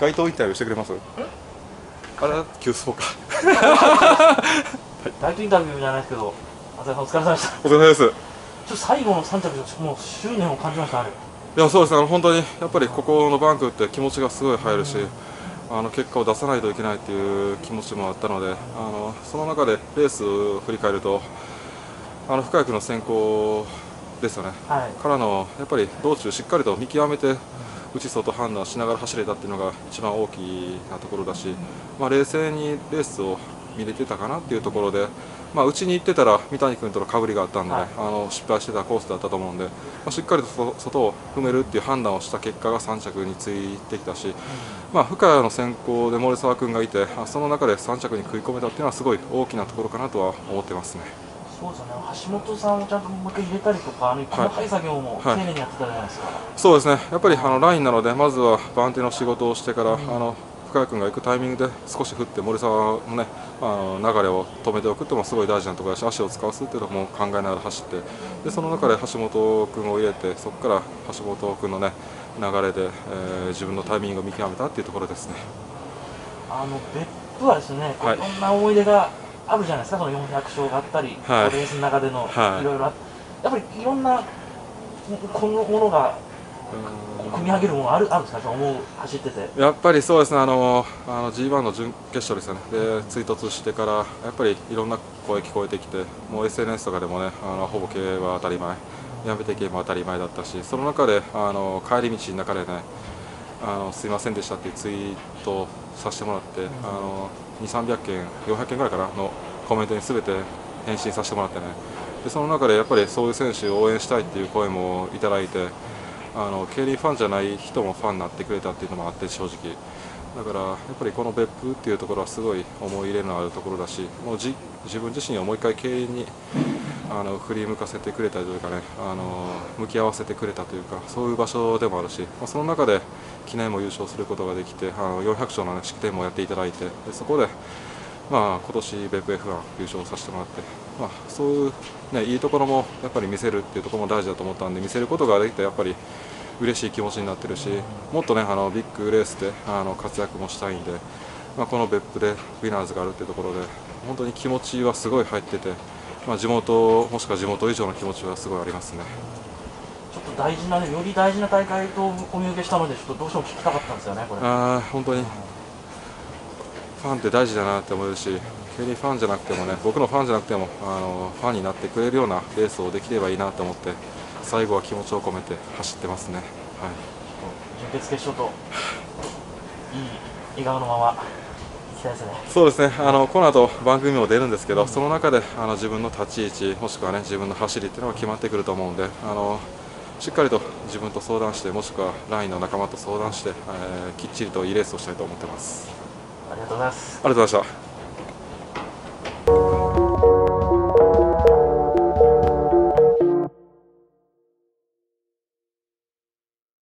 街頭インタビューしてくれます？あれ？急走か。ライトインタビューじゃないですけど浅井さんお疲れ様でした。ちょお疲れ様です。っと最後の3着もう執念を感じましたあれいやそうですね。あの本当にやっぱりここのバンクって気持ちがすごい入るし、あの結果を出さないといけないっていう気持ちもあったのであのその中でレースを振り返るとあの深谷君の先行ですよね。はい。からのやっぱり道中しっかりと見極めて内外判断しながら走れたっていうのが一番大きなところだし、まあ、冷静にレースを見れてたかなっていうところで、まあ、内に行ってたら三谷君とのかぶりがあったんでね、はいあの失敗してたコースだったと思うんで、まあ、しっかりとそ外を踏めるっていう判断をした結果が3着についてきたし、まあ、深谷の先行で森沢君がいてあその中で3着に食い込めたっていうのはすごい大きなところかなとは思ってますね。そうですよね。橋本さんをちゃんともう一回入れたりとかあの細かい作業も丁はい。寧にやってたじゃないですか、そうですね、やっぱりあのラインなので、まずは番手の仕事をしてから、あの深谷君が行くタイミングで少し振って、森沢の,、ね、あの流れを止めておくっていうのもすごい大事なところだし、足を使わすっていうのも考えながら走って、でその中で橋本君を入れて、そこから橋本君の、ね、流れで、えー自分のタイミングを見極めたっていうところですね。あの別府はですね、こうはい。いろんな思い出があるじゃないですか、その400勝があったり、はい。レースの中でのはい。いろいろあやっぱりいろんなこのものが組み上げるものあるあるんですか、思う走ってて。やっぱりそうですね、あのあの G1 の準決勝ですよね、で追突してから、やっぱりいろんな声聞こえてきて、もう SNS とかでもね、あのほぼ経営は当たり前、やめてけも当たり前だったし、その中であの帰り道の中でねあの、すいませんでしたっていうツイートをさせてもらって、あの2、300件、400件ぐらいかなのコメントにすべて返信させてもらってね、でその中でやっぱりそういう選手を応援したいっていう声もいただいて。あの競輪ファンじゃない人もファンになってくれたっていうのもあって正直だからやっぱりこの別府っていうところはすごい思い入れのあるところだしもうじ自分自身をもう一回競輪にあの振り向かせてくれたりというかねあの向き合わせてくれたというかそういう場所でもあるし、まあ、その中で記念も優勝することができてあの400勝の、ね、式典もやっていただいてでそこでまあ、今年別府 F1 優勝させてもらって、まあ、そういう、ね、いいところもやっぱり見せるっていうところも大事だと思ったんで見せることができてやっぱり嬉しい気持ちになってるしもっとねあのビッグレースであの活躍もしたいんで、まあ、この別府でウィナーズがあるっていうところで本当に気持ちはすごい入ってて、まあ、地元もしくは地元以上の気持ちはすごいありますね。ちょっと大事な、より大事な大会とお見受けしたので、ちょっとどうしても聞きたかったんですよね、これ。あー本当にファンって大事だなって思えるし、競輪ファンじゃなくてもね、僕のファンじゃなくてもあのファンになってくれるようなレースをできればいいなと思って、最後は気持ちを込めて走ってますね。はい準決決勝と、いい笑顔のまま。そうですねあのこの後番組も出るんですけど、その中であの自分の立ち位置、もしくは、ね、自分の走りっていうのが決まってくると思うんで、あのしっかりと自分と相談して、もしくはラインの仲間と相談して、えーきっちりといいレースをしたいと思ってます。ありがとうございます。ありがとうございました。